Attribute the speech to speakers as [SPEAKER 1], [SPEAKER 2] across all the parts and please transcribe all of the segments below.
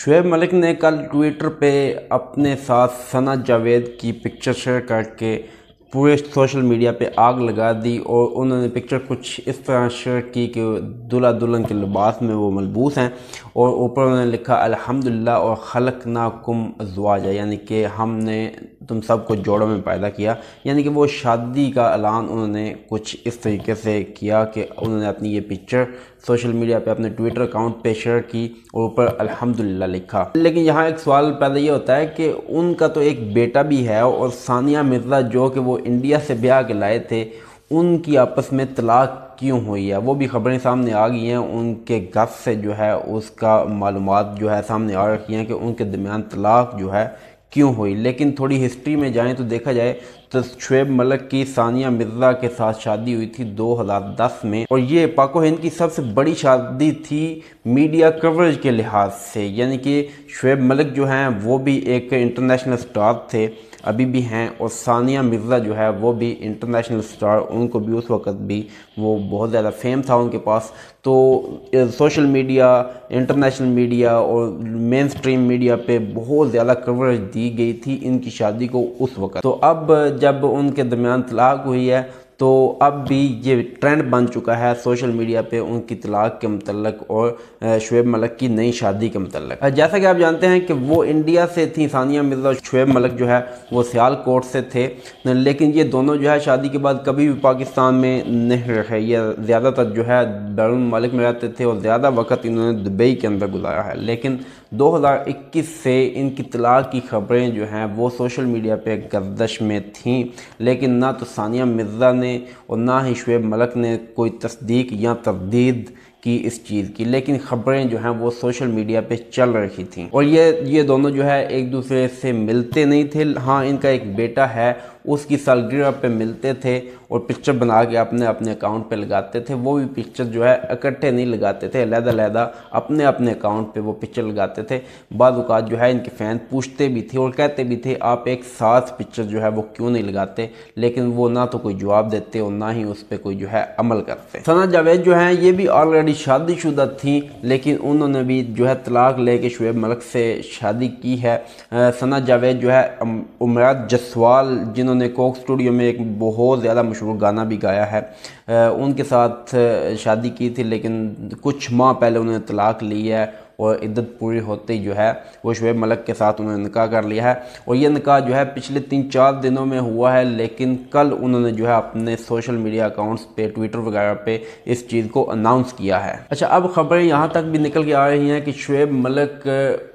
[SPEAKER 1] शुएब मलिक ने कल ट्विटर पे अपने साथ सना जावेद की पिक्चर शेयर करके पूरे सोशल मीडिया पे आग लगा दी और उन्होंने पिक्चर कुछ इस तरह शेयर की कि दुल्हा दुल्हन के लिबास में वो मलबूस हैं और ऊपर उन्होंने लिखा, अल्हम्दुलिल्लाह और खलक ना कुम अजवाजा, यानी कि हमने तुम सबको जोड़ों में पैदा किया। यानी कि वो शादी का ऐलान उन्होंने कुछ इस तरीके से किया कि उन्होंने अपनी ये पिक्चर सोशल मीडिया पे, अपने ट्विटर अकाउंट पे शेयर की और ऊपर अल्हम्दुलिल्लाह लिखा। लेकिन यहाँ एक सवाल पैदा ये होता है कि उनका तो एक बेटा भी है और सानिया मिर्ज़ा जो कि वो इंडिया से ब्याह के लाए थे, उनकी आपस में तलाक क्यों हुई है? वो भी खबरें सामने आ गई हैं। उनके घर से जो है, उसका मालूम जो है सामने आ रखी हैं कि उनके दरमियान तलाक जो है क्यों हुई? लेकिन थोड़ी हिस्ट्री में जाएँ तो देखा जाए तो शुएब मलक की सानिया मिर्ज़ा के साथ शादी हुई थी 2010 में। और ये पाको हिंद की सबसे बड़ी शादी थी मीडिया कवरेज के लिहाज से। यानी कि शुएब मलक जो हैं, वो भी एक इंटरनेशनल स्टार थे, अभी भी हैं। और सानिया मिर्ज़ा जो है, वो भी इंटरनेशनल स्टार उनको भी उस वक्त भी वो बहुत ज़्यादा फेम था उनके पास। तो सोशल मीडिया इंटरनेशनल मीडिया और मेन स्ट्रीम मीडिया पे बहुत ज़्यादा कवरेज दी गई थी इनकी शादी को उस वक्त। तो अब जब उनके दरमियान तलाक हुई है तो अब भी ये ट्रेंड बन चुका है सोशल मीडिया पे उनकी तलाक के मतलब और शुएब मलक की नई शादी के मतलब जैसा कि आप जानते हैं कि वो इंडिया से थी, सानिया मिर्ज़ा शुएब मलक जो है, वो सियालकोट से थे। लेकिन ये दोनों जो है, शादी के बाद कभी भी पाकिस्तान में नहीं रहे। ये ज़्यादातर जो है, बैरून मलिक में रहते थे और ज़्यादा वक्त इन्होंने दुबई के अंदर गुजारा है। लेकिन 2021 से इनकी तलाक की खबरें जो हैं, वो सोशल मीडिया पे गर्दश में थीं। लेकिन ना तो सानिया मिर्ज़ा ने और ना ही शुएब मलक ने कोई तस्दीक या तरदीद की इस चीज़ की। लेकिन ख़बरें जो हैं वो सोशल मीडिया पे चल रही थी। और ये ये दोनों जो है एक दूसरे से मिलते नहीं थे। हाँ इनका एक बेटा है, उसकी सालगिरह पे मिलते थे और पिक्चर बना के अपने अपने अकाउंट पे लगाते थे। वो भी पिक्चर जो है इकट्ठे नहीं लगाते थे। अलहदा अलहदा अपने अपने अकाउंट पे वो पिक्चर लगाते थे। बाद जो है इनके फ़ैन पूछते भी थे और कहते भी थे, आप एक साथ पिक्चर जो है वो क्यों नहीं लगाते? लेकिन वो ना तो कोई जवाब देते और ना ही उस पर कोई जो है अमल करते। सना जावेद जो है, ये भी ऑलरेडी शादीशुदा थी, लेकिन उन्होंने भी जो है तलाक लेके शुएब मलक से शादी की है। सना जावेद जो है उमरात जसवाल, जिन्होंने कोक स्टूडियो में एक बहुत ज़्यादा मशहूर गाना भी गाया है। उनके साथ शादी की थी, लेकिन कुछ माह पहले उन्होंने तलाक ली है। और इद्दत पूरी होते ही जो है, वो शुएब मलक के साथ उन्होंने निकाह कर लिया है। और ये निकाह जो है, पिछले तीन चार दिनों में हुआ है, लेकिन कल उन्होंने जो है, अपने सोशल मीडिया अकाउंट्स पे, ट्विटर वगैरह पे इस चीज़ को अनाउंस किया है। अच्छा अब खबरें यहाँ तक भी निकल के आ रही हैं कि शुएब मलक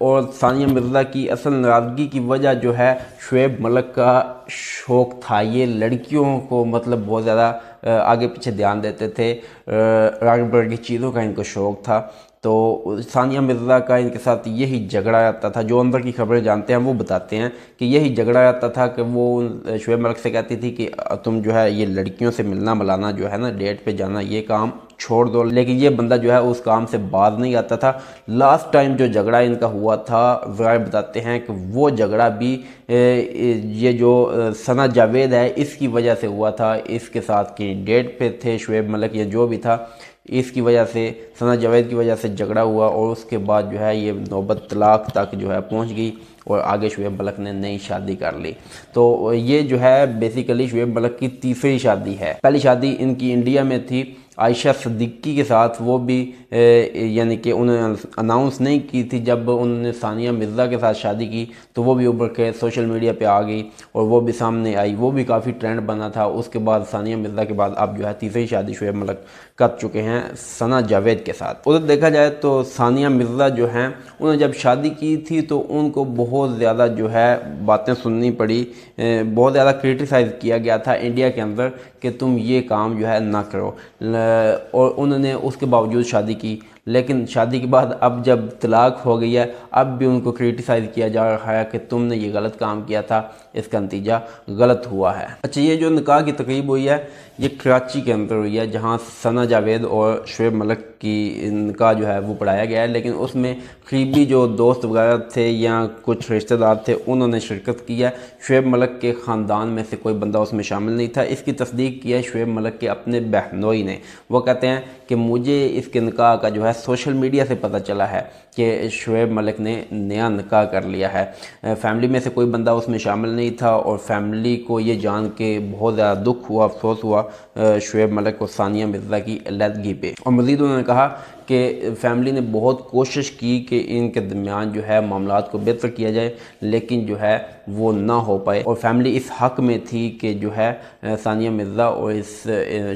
[SPEAKER 1] और सानिया मिर्ज़ा की असल नाराज़गी की वजह जो है, शुएब मलक का शौक़ था। ये लड़कियों को मतलब बहुत ज़्यादा आगे पीछे ध्यान देते थे। रंग बिरंगी चीज़ों का इनको शौक़ था। तो सानिया मिर्ज़ा का इनके साथ यही झगड़ा आता था, जो अंदर की खबरें जानते हैं, वो बताते हैं कि यही झगड़ा आता था कि वो शुएब मलक से कहती थी कि तुम जो है ये लड़कियों से मिलना, मिलाना जो है ना, डेट पे जाना, ये काम छोड़ दो। लेकिन ये बंदा जो है उस काम से बाज नहीं आता था। लास्ट टाइम जो झगड़ा इनका हुआ था वह बताते हैं कि वो झगड़ा भी ये जो सना जावेद है, इसकी वजह से हुआ था। इसके साथ की डेट पे थे, शुएब मलक या जो भी था। इसकी वजह से, सना जावेद की वजह से झगड़ा हुआ और उसके बाद जो है ये नौबत तलाक तक जो है पहुँच गई और आगे शुएब मलक ने नई शादी कर ली। तो ये जो है बेसिकली शुएब मलक की तीसरी शादी है। पहली शादी इनकी इंडिया में थी। आयशा सद्दीकी के साथ वो भी यानी कि उन्होंने अनाउंस नहीं की थी। जब उन्होंने सानिया मिर्ज़ा के साथ शादी की तो वो भी उभर के सोशल मीडिया पे आ गई और वो भी सामने आई। वो भी काफ़ी ट्रेंड बना था। उसके बाद सानिया मिर्ज़ा के बाद अब जो है तीसरी शादी शुएब मलक कर चुके हैं। सना जावेद के साथ। उधर देखा जाए तो सानिया मिर्ज़ा जो हैं, उन्होंने जब शादी की थी तो उनको बहुत ज़्यादा जो है बातें सुननी पड़ी बहुत ज़्यादा क्रिटिसाइज़ किया गया था इंडिया के अंदर कि तुम ये काम जो है ना करो। और उन्होंने उसके बावजूद शादी की। लेकिन शादी के बाद अब जब तलाक हो गई है, अब भी उनको क्रिटिसाइज़ किया जा रहा है कि तुमने ये गलत काम किया था, इसका नतीजा गलत हुआ है। अच्छा ये जो निकाह की तकरीब हुई है, ये कराची के अंदर हुई है, जहाँ सना जावेद और शुएब मलक की निकाह जो है वो पढ़ाया गया है, लेकिन उसमें करीबी जो दोस्त वगैरह थे या कुछ रिश्तेदार थे, उन्होंने शिरकत की है। शुएब मलक के ख़ानदान में से कोई बंदा उसमें शामिल नहीं था। इसकी तस्दीक की है शुएब मलक के अपने बहनोई ने। वो कहते हैं कि मुझे इसके निकाह का जो है सोशल मीडिया से पता चला है कि शुएब मलिक ने नया निकाह कर लिया है। फैमिली में से कोई बंदा उसमें शामिल नहीं था और फैमिली को ये जान के बहुत ज़्यादा दुख हुआ, अफसोस हुआ शुएब मलिक और सानिया मिर्ज़ा की अलहदगी पे। और मज़ीद उन्होंने कहा कि फ़ैमिली ने बहुत कोशिश की कि इनके दरमियान जो है मामला को बेहतर किया जाए, लेकिन जो है वो ना हो पाए। और फैमिली इस हक़ में थी कि जो है सानिया मिर्ज़ा और इस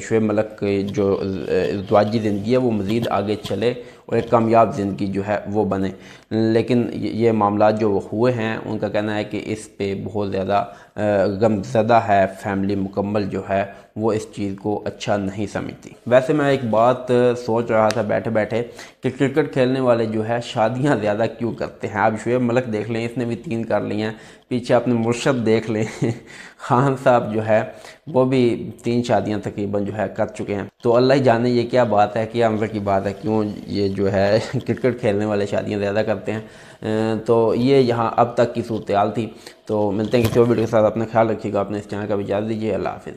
[SPEAKER 1] शुब मलक की जो द्वाजी ज़िंदगी है, वो मज़ीद आगे चले। और एक कामयाब ज़िंदगी जो है वो बने। लेकिन ये मामला जो हुए हैं, उनका कहना है कि इस पे बहुत ज़्यादा गमज़दा है, फैमिली मुकम्मल जो है, वो इस चीज़ को अच्छा नहीं समझती। वैसे मैं एक बात सोच रहा था बैठे बैठे कि क्रिकेट खेलने वाले जो है, शादियाँ ज़्यादा क्यों करते हैं? आप शुएब मलक देख लें, इसने भी तीन कर ली हैं। पीछे अपने मुर्शद देख लें। खान साहब जो है वो भी तीन शादियाँ तकरीबन जो है, कर चुके हैं। तो अल्लाह ही जाने ये क्या बात है, क्या अंदर की बात है, क्यों ये जो है क्रिकेट खेलने वाले शादियाँ ज़्यादा करते हैं। तो ये यहाँ अब तक की सूरत थी। तो मिलते हैं कि चौबीट के साथ। अपना ख्याल रखिएगा, अपने इस चैनल का भी इजाज़त दीजिए। अल्लाह हाफिज़।